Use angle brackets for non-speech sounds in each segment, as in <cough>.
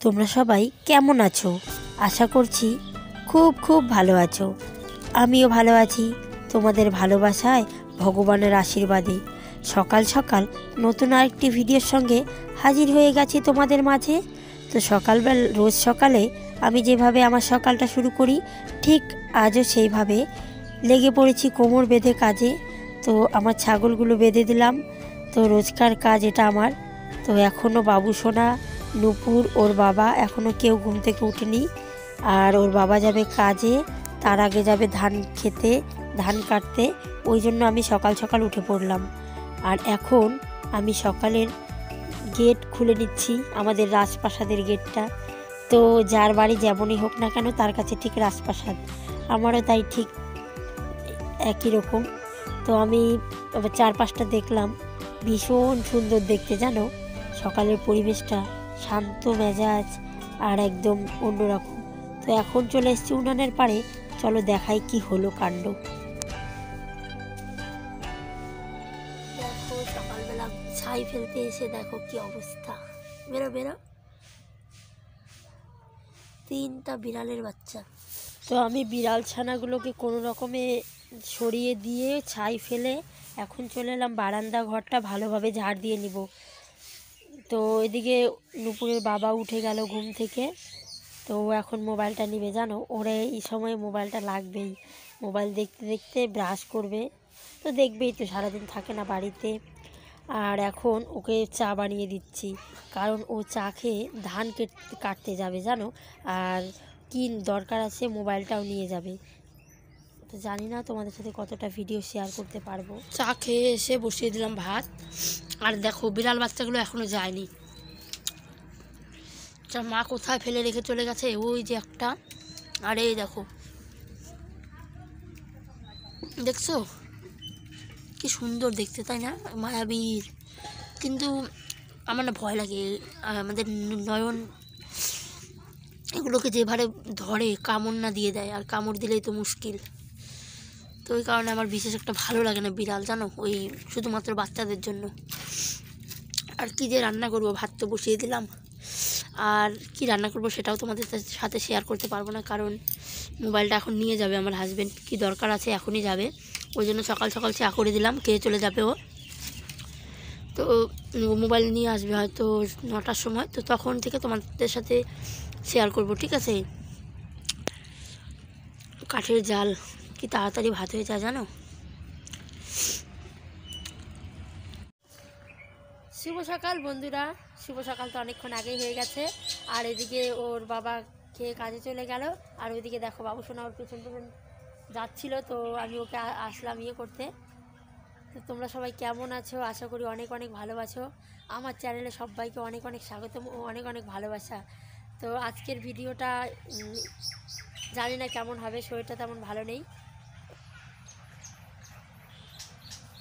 তোমরা সবাই কেমন আছো? আশা করছি খুব খুব ভালো আছো। আমিও ভালো আছি। তোমাদের ভালোবাসায় ভগবানের আশীর্বাদে। সকাল সকাল নতুন আরেকটি ভিডিওর সঙ্গে হাজির হয়ে গেছি তোমাদের মাঝে। তো সকালবেলা, রোজ সকালে আমি যেভাবে আমার সকালটা শুরু করি, ঠিক আজও সেইভাবে লেগে পড়েছি কোমর বেঁধে কাজে। তো আমার ছাগলগুলো বেঁধে দিলাম। তো রোজকার কাজ এটা আমার। তো এখনও বাবু সোনা, নুপুর, ওর বাবা এখনও কেউ ঘুম থেকে উঠেনি। আর ওর বাবা যাবে কাজে, তার আগে যাবে ধান খেতে, ধান কাটতে। ওই জন্য আমি সকাল সকাল উঠে পড়লাম। আর এখন আমি সকালের গেট খুলে নিচ্ছি, আমাদের রাজপ্রাসাদের গেটটা। তো যার বাড়ি যেমনই হোক না কেন তার কাছে ঠিক রাজপ্রাসাদ। আমারও তাই ঠিক একই রকম। তো আমি আবার চারপাশটা দেখলাম। ভীষণ সুন্দর দেখতে জানো? সকালের পরিবেশটা শান্ত মেজাজ আর একদম অন্যরকম। তো এখন চলে এসেছি উনানের পাড়ে। চলো দেখাই কি হলো কাণ্ড। দেখো সকালবেলা ছাই ফেলতে এসে দেখো কি অবস্থা। বেরো বেরো। তিনটা বিড়ালের বাচ্চা। তো আমি বিড়াল ছানাগুলোকে কোনো রকমে সরিয়ে দিয়ে ছাই ফেলে এখন চলে এলাম বারান্দা ঘরটা ভালোভাবে ঝাড় দিয়ে নিব। তো এদিকে নুপুরের বাবা উঠে গেল ঘুম থেকে। তো এখন মোবাইলটা নিবে, জানো? ওরা, এই সময় মোবাইলটা লাগবেই। মোবাইল দেখতে দেখতে ব্রাশ করবে। তো দেখবেই তো, সারাদিন থাকে না বাড়িতে। আর এখন ওকে চা বানিয়ে দিচ্ছি। কারণ ও চা খেয়ে ধান কেট- কাটতে যাবে, জানো? আর কি দরকার আছে মোবাইলটাও নিয়ে যাবে। তো জানি না তোমাদের সাথে কতটা ভিডিও শেয়ার করতে পারব। চা খেয়ে এসে বসিয়ে দিলাম ভাত। আর দেখো, বিড়াল বাচ্চাগুলো এখনও যায়নি। তার মা কোথায় ফেলে রেখে চলে গেছে? ওই যে একটা। আর এই দেখো। দেখছ? কি সুন্দর দেখতে, তাই না? মায়াবীর। কিন্তু আমার না ভয় লাগে। আমাদের নয়ন এগুলোকে যেভাবে ধরে, কামড় না দিয়ে দেয়। আর কামড় দিলেই তো মুশকিল। তো ওই কারণে আমার বিশেষ একটা ভালো লাগে না বিড়াল, জানো? ওই শুধুমাত্র বাচ্চাদের জন্য। আর কি যে রান্না করব, ভাত তো বসিয়ে দিলাম। আর কি রান্না করব সেটাও তোমাদের সাথে শেয়ার করতে পারব না, কারণ মোবাইলটা এখন নিয়ে যাবে আমার হাজব্যান্ড কি দরকার আছে এখনই যাবে। ওই জন্য সকাল সকাল চা করে দিলাম কে চলে যাবে ও। তো মোবাইল নিয়ে আসবে হয়তো নটার সময়, তো তখন থেকে তোমাদের সাথে শেয়ার করব, ঠিক আছে? কাঠের জাল। কি তাড়াতাড়ি ভাত হয়ে যায় জানো? শুভ সকাল বন্ধুরা। শুভ সকাল তো অনেকক্ষণ আগেই হয়ে গেছে। আর এদিকে ওর বাবা খেয়ে কাজে চলে গেল। আর ওইদিকে দেখো বাবু সোনা ওর পেছন পেছন যাচ্ছিল, তো আমি ওকে আসলাম ইয়ে করতে। তো তোমরা সবাই কেমন আছো? আশা করি অনেক অনেক ভালোবাসো। আমার চ্যানেলে সবাইকে অনেক অনেক স্বাগতম ও অনেক অনেক ভালোবাসা। তো আজকের ভিডিওটা জানি না কেমন হবে, শরীরটা তেমন ভালো নেই।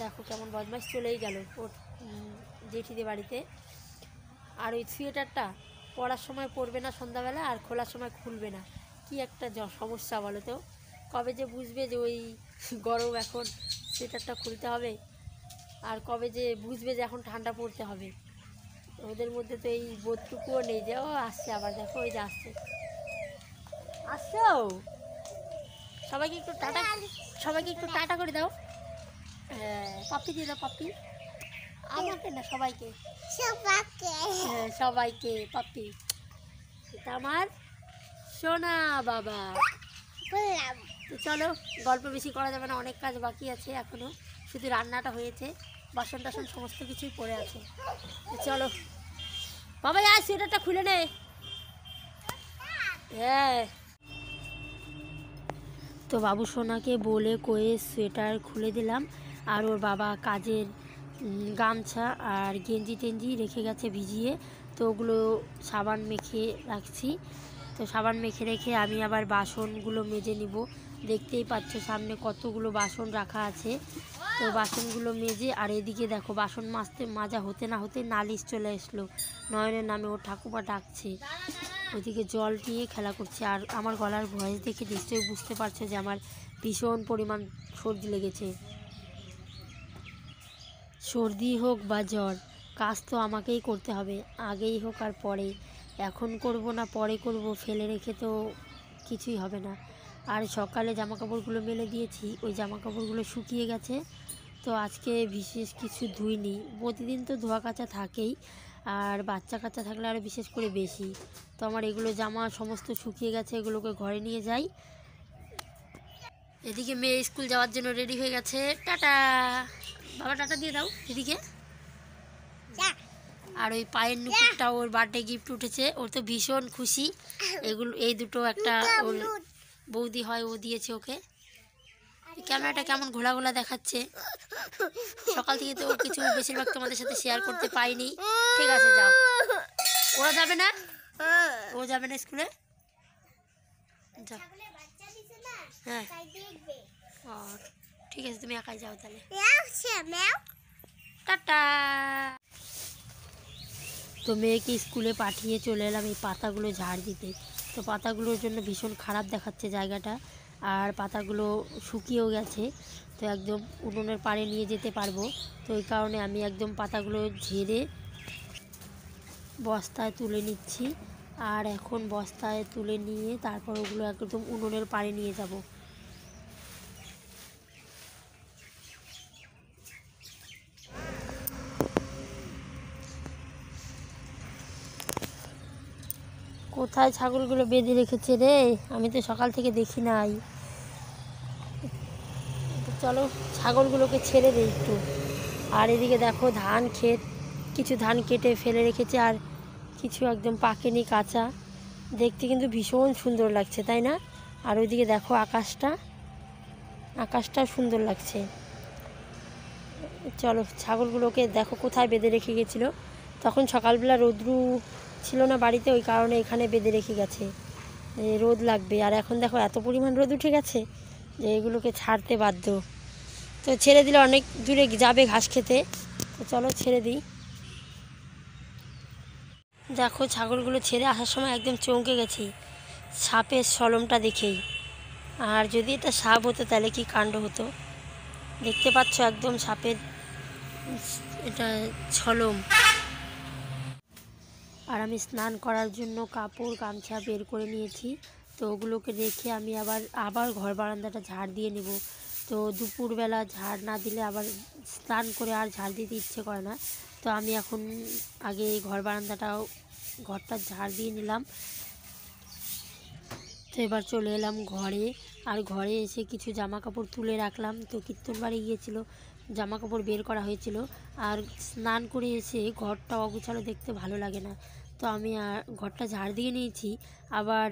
দেখো কেমন বদমাস চলেই গেল ওর জেঠিদের বাড়িতে। আর ওই সোয়েটারটা পড়ার সময় পরবে না সন্ধ্যাবেলা আর খোলার সময় খুলবে না। কি একটা সমস্যা বলো তো? কবে যে বুঝবে যে ওই <laughs> গরম এখন সোয়েটারটা খুলতে হবে? আর কবে যে বুঝবে যে এখন ঠান্ডা পড়তে হবে? ওদের মধ্যে তো এই বোধটুকুও নেই যে, ও আসছে আবার দেখো, ওই যে আসছে। আসছো? সবাইকে একটু টাটা, সবাইকে একটু টাটা করে দাও। হ্যাঁ পাপ্পি দিয়ে দাও পাপ্পি। আমাকে না সবাইকে। হ্যাঁ সবাইকে পাপ্পি। এটা আমার সোনা বাবা। তো চলো গল্প বেশি করা যাবে না অনেক কাজ বাকি আছে এখনও। শুধু রান্নাটা হয়েছে বাসন টাসন সমস্ত কিছুই পড়ে আছে। চলো। বাবা আয় সোয়েটারটা খুলে নে। হ্যাঁ। তো বাবু সোনাকে বলে কয়ে সোয়েটার খুলে দিলাম। আর ওর বাবা কাজের গামছা আর গেঞ্জি টেঞ্জি রেখে গেছে ভিজিয়ে। তো ওগুলো সাবান মেখে রাখছি। তো সাবান মেখে রেখে আমি আবার বাসনগুলো মেজে নিব। দেখতেই পাচ্ছ সামনে কতগুলো বাসন রাখা আছে। তো বাসনগুলো মেজে, আর এদিকে দেখো বাসন মাজতে, মাজা হতে না হতে নালিশ চলে আসলো। নয়নের নামে ওর ঠাকুমা ডাকছে। ওদিকে জল নিয়ে খেলা করছে। আর আমার গলার ভয়েস দেখে নিশ্চয়ই বুঝতে পারছ যে আমার ভীষণ পরিমাণ সর্দি লেগেছে। সর্দি হোক বা জ্বর, কাজ তো আমাকেই করতে হবে, আগেই হোক আর পরে। এখন করব না, পরে করব, ফেলে রেখে তো কিছুই হবে না। আর সকালে জামা কাপড়গুলো মেলে দিয়েছি, ওই জামা কাপড়গুলো শুকিয়ে গেছে, তো আজকে বিশেষ কিছু ধুইনি। প্রতিদিন তো ধোয়া কাচা থাকেই, আর বাচ্চা কাচ্চা থাকলে আরও বিশেষ করে বেশি। তো আমার এগুলো জামা সমস্ত শুকিয়ে গেছে, এগুলোকে ঘরে নিয়ে যাই। এদিকে মেয়ে স্কুল যাওয়ার জন্য রেডি হয়ে গেছে। টাটা! বাবা টাটা দিয়ে দাও এদিকে। আর ওই পায়ের নুপুরটা ওর বার্থডে গিফট উঠেছে ওর তো ভীষণ খুশি। এগুলো এই দুটো একটা ওর বৌদি হয় ও দিয়েছে ওকে। ক্যামেরাটা কেমন ঘোলা ঘোলা দেখাচ্ছে? সকাল থেকে তো কিছু বেশিরভাগ তোমাদের সাথে শেয়ার করতে পাইনি। ঠিক আছে যাও। ওরা যাবে না? ও যাবে না স্কুলে? যাও। হ্যাঁ। ঠিক আছে তুমি একাই যাও তাহলে। টাটা। তো মেয়েকে স্কুলে পাঠিয়ে চলে এলাম এই পাতাগুলো ঝাড় দিতে। তো পাতাগুলোর জন্য ভীষণ খারাপ দেখাচ্ছে জায়গাটা আর পাতাগুলো শুকিয়েও গেছে। তো একদম উনুনের পাড়ে নিয়ে যেতে পারব। তো এই কারণে আমি একদম পাতাগুলো ঝেড়ে বস্তায় তুলে নিচ্ছি। আর এখন বস্তায় তুলে নিয়ে তারপর ওগুলো একদম উনুনের পাড়ে নিয়ে যাব। কোথায় ছাগলগুলো বেঁধে রেখেছে রে? আমি তো সকাল থেকে দেখি নাই। চলো ছাগলগুলোকে ছেড়ে দিই একটু। আর এদিকে দেখো ধান ক্ষেত, কিছু ধান কেটে ফেলে রেখেছে আর কিছু একদম পাকেনি কাঁচা। দেখতে কিন্তু ভীষণ সুন্দর লাগছে, তাই না? আর ওইদিকে দেখো আকাশটা আকাশটা সুন্দর লাগছে। চলো ছাগলগুলোকে দেখো কোথায় বেঁধে রেখে গেছিল। তখন সকালবেলা রোদ্রু ছিল না বাড়িতে, ওই কারণে এখানে বেঁধে রেখে গেছে। রোদ লাগবে। আর এখন দেখো এত পরিমাণ রোদ উঠে গেছে যে এগুলোকে ছাড়তে বাধ্য। তো ছেড়ে দিলে অনেক দূরে যাবে ঘাস খেতে। তো চলো ছেড়ে দিই। দেখো ছাগলগুলো ছেড়ে আসার সময় একদম চমকে গেছি সাপের সলমটা দেখেই। আর যদি এটা সাপ হতো তাহলে কি কাণ্ড হতো? দেখতে পাচ্ছ একদম সাপের এটা ছলম। আর আমি স্নান করার জন্য কাপড়, গামছা বের করে নিয়েছি। তো ওগুলোকে রেখে আমি আবার আবার ঘর বারান্দাটা ঝাড় দিয়ে নেব। তো দুপুরবেলা ঝাড় না দিলে আবার স্নান করে আর ঝাড় দিতে ইচ্ছে করে না। তো আমি এখন আগে ঘর বারান্দাটাও, ঘরটা ঝাড় দিয়ে নিলাম। তো এবার চলে এলাম ঘরে। আর ঘরে এসে কিছু জামা কাপড় তুলে রাখলাম। তো কীর্তন বাড়ি গিয়েছিল জামা কাপড় বের করা হয়েছিল। আর স্নান করে এসে ঘরটা অগুছালো দেখতে ভালো লাগে না। তো আমি আর ঘরটা ঝাড় দিয়ে নিয়েছি আবার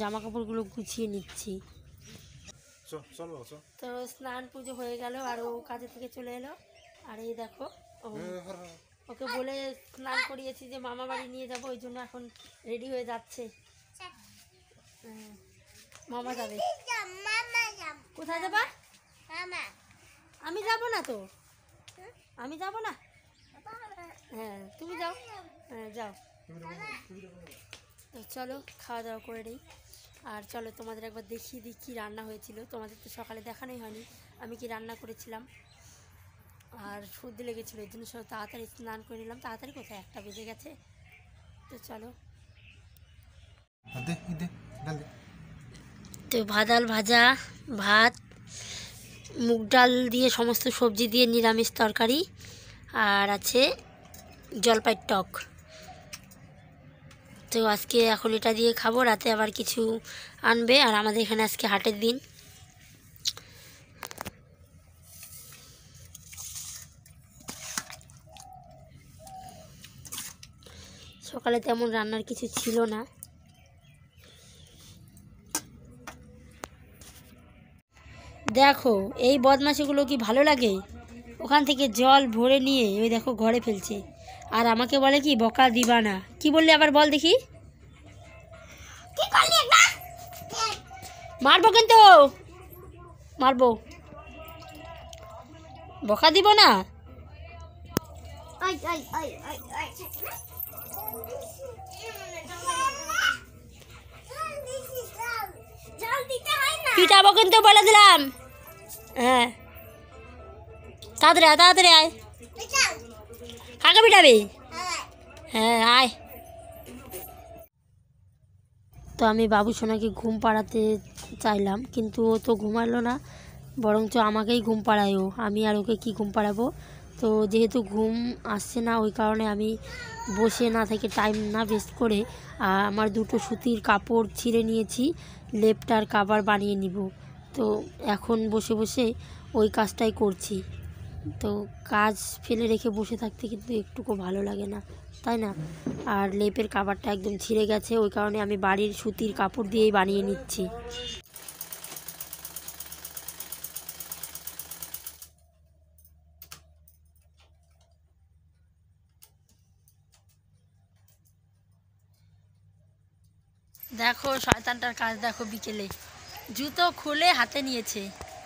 জামা কাপড়গুলো গুছিয়ে নিচ্ছি। চল চল তো স্নান পুজো হয়ে গেল আর ও কাজে থেকে চলে এলো। আর এই দেখো ও ওকে বলে স্নান করিয়েছি যে মামা বাড়ি নিয়ে যাব ওই জন্য এখন রেডি হয়ে যাচ্ছে। মামা যাবে। কোথায় যাবা? আমি যাব না তো। আমি যাব না? হ্যাঁ তুমি যাও। হ্যাঁ যাও। তো চলো খাওয়া দাওয়া করে নিই। আর চলো তোমাদের একবার দেখিয়ে দিই কী রান্না হয়েছিল। তোমাদের তো সকালে দেখানোই হয়নি। আমি কি রান্না করেছিলাম? আর সর্দি লেগেছিলো এর জন্য সব তাড়াতাড়ি স্নান করে নিলাম। তাড়াতাড়ি কোথায়? একটা বেজে গেছে। তো চলো। তো ভাদাল ভাজা ভাত মুগ ডাল দিয়ে সমস্ত সবজি দিয়ে নিরামিষ তরকারি। আর আছে জলপাইয়ের টক। তো আজকে এখন এটা দিয়ে খাব, রাতে আবার কিছু আনবে। আর আমাদের এখানে আজকে হাটের দিন। সকালে তেমন রান্নার কিছু ছিল না। দেখো, এই বদমাশিগুলো কি ভালো লাগে? ওখান থেকে জল ভরে নিয়ে, ওই দেখো, ঘরে ফেলছে। আর আমাকে বলে কি বকা দিবা না। কি বললি আবার বল দেখি। মারবো কিন্তু। মারবো। বকা দিব না? পিটাবো কিন্তু বলে দিলাম। হ্যাঁ। তাড়াতাড়ি আয় তাড়াতাড়ি আয়। কাকে পিটাবি? হ্যাঁ আয়। তো আমি বাবু সোনাকে ঘুম পাড়াতে চাইলাম, কিন্তু ও তো ঘুমালো না, বরঞ্চ আমাকেই ঘুম পাড়ায় ও। আমি আর ওকে কি ঘুম পাড়াবো? তো যেহেতু ঘুম আসছে না, ওই কারণে আমি বসে না থেকে টাইম না ওয়েস্ট করে আমার দুটো সুতির কাপড় ছিঁড়ে নিয়েছি, লেপটার কাবার বানিয়ে নিব। তো এখন বসে বসে ওই কাজটাই করছি। তো কাজ ফেলে রেখে বসে থাকতে কিন্তু একটুকু ভালো লাগে না, তাই না? আর লেপের কাবারটা একদম ছিঁড়ে গেছে, ওই কারণে আমি বাড়ির সুতির কাপড় দিয়েই বানিয়ে নিচ্ছি। দেখো, শয়তানটার কাজ দেখো বিকেলে। জুতো খুলে হাতে নিয়েছে।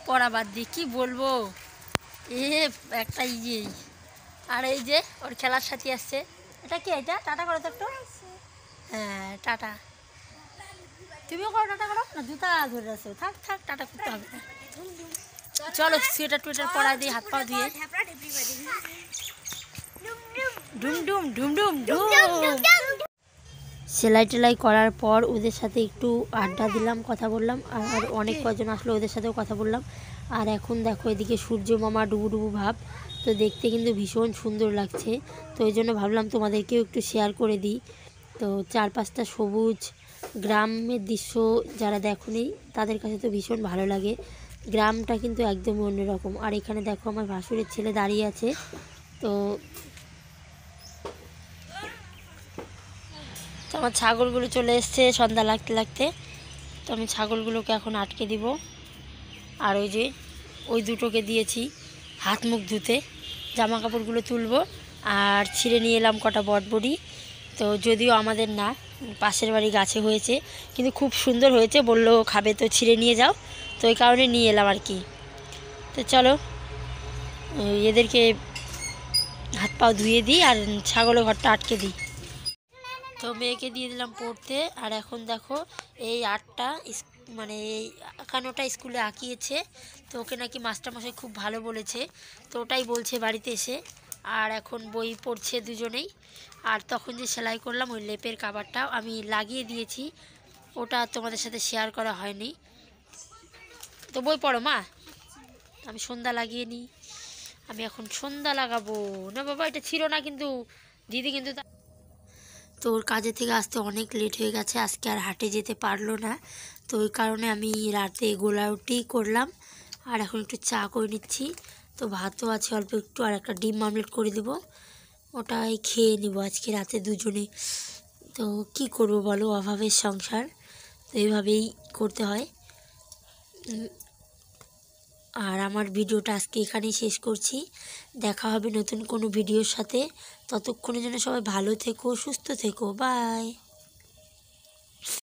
পরা বাদ দিয়ে কী বলব? এ, একটা ইয়ে। আর এই যে, ওর খেলার সাথী আসছে। এটা কি এটা? টাটা করো তো একটু। হ্যাঁ টাটা। তুমিও করো, টাটা করো। না, জুতা ধরে আছো থাক থাক, টাটা করতে হবে। চলো সোয়েটার টুয়েটার পরা দিয়ে হাত পা দিয়ে ডুম ডুম ডুম ডুম ডুম। সেলাই টেলাই করার পর ওদের সাথে একটু আড্ডা দিলাম, কথা বললাম। আর অনেক কজন আসলো, ওদের সাথেও কথা বললাম। আর এখন দেখো এদিকে সূর্য মামা ডুবু ডুবু ভাব, তো দেখতে কিন্তু ভীষণ সুন্দর লাগছে। তো ওই জন্য ভাবলাম তোমাদেরকেও একটু শেয়ার করে দিই। তো চারপাশটা সবুজ, গ্রামের দৃশ্য যারা দেখোনি, তাদের কাছে তো ভীষণ ভালো লাগে। গ্রামটা কিন্তু একদমই অন্যরকম। আর এখানে দেখো আমার ভাসুরের ছেলে দাঁড়িয়ে আছে। তো আমার ছাগলগুলো চলে এসছে সন্ধ্যা লাগতে লাগতে। তো আমি ছাগলগুলোকে এখন আটকে দিব। আর ওই যে, ওই দুটোকে দিয়েছি হাত মুখ ধুতে। জামা কাপড়গুলো তুলবো আর ছিঁড়ে নিয়ে এলাম কটা বটবড়ি। তো যদিও আমাদের না, পাশের বাড়ি গাছে হয়েছে, কিন্তু খুব সুন্দর হয়েছে, বলল খাবে তো ছিঁড়ে নিয়ে যাও। তো ওই কারণে নিয়ে এলাম আর কি। তো চলো এদেরকে হাত পা ধুয়ে দিই আর ছাগলের ঘরটা আটকে দিই। তো মেয়েকে দিয়ে দিলাম পড়তে, আর এখন দেখো এই আটটা মানে এই আঁকানোটা স্কুলে আঁকিয়েছে, তো ওকে নাকি মাস্টারমশাই খুব ভালো বলেছে, তো ওটাই বলছে বাড়িতে এসে। আর এখন বই পড়ছে দুজনেই, আর তখন যে সেলাই করলাম ওই লেপের কাবারটাও আমি লাগিয়ে দিয়েছি, ওটা তোমাদের সাথে শেয়ার করা হয়নি। তো বই পড়ো মা। আমি সন্ধ্যা লাগিয়ে নিই। আমি এখন সন্ধ্যা লাগাবো। না বাবা, এটা ছিল না কিন্তু, দিদি কিন্তু তা- তো ওর কাজে থেকে আসতে অনেক লেট হয়ে গেছে, আজকে আর হাটে যেতে পারল না। তো ওই কারণে আমি রাতে গোলা রুটি করলাম। আর এখন একটু চা করে নিচ্ছি। তো ভাতও আছে অল্প একটু, আর একটা ডিম আমলেট করে দেবো। ওটাই খেয়ে নিব আজকে রাতে দুজনে। তো কি করব বলো? অভাবের সংসার। তো এইভাবেই করতে হয়। আর আমার ভিডিওটা আজকে এখানেই শেষ করছি। দেখা হবে নতুন কোনো ভিডিওর সাথে। ততক্ষণের জন্য সবাই ভালো থেকো, সুস্থ থেকো। বাই